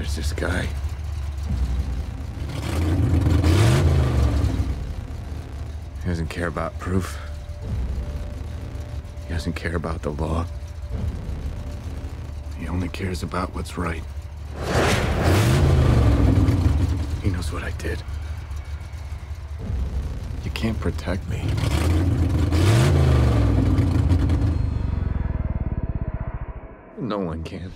There's this guy. He doesn't care about proof. He doesn't care about the law. He only cares about what's right. He knows what I did. You can't protect me. No one can.